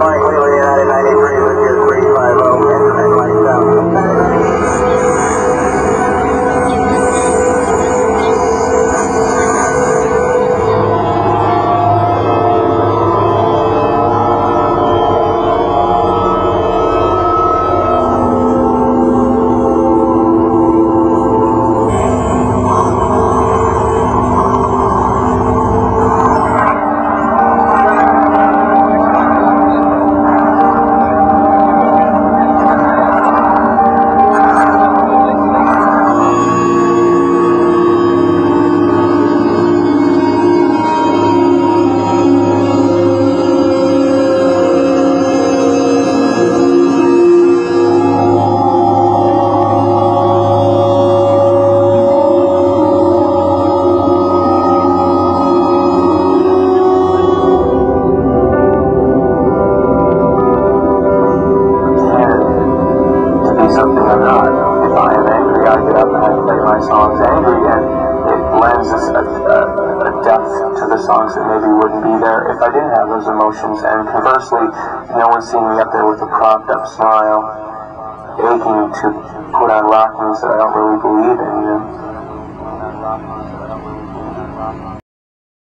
Mike something I'm not. If I am angry, I get up and I play my songs angry, and it lends a, a, a depth to the songs that maybe wouldn't be there if I didn't have those emotions. And conversely, no one's seeing me up there with a propped up smile, aching to put on rock music that I don't really believe in, you know.